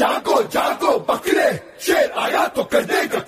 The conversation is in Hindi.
जागो जाको बकरे शेर आया तो कर देगा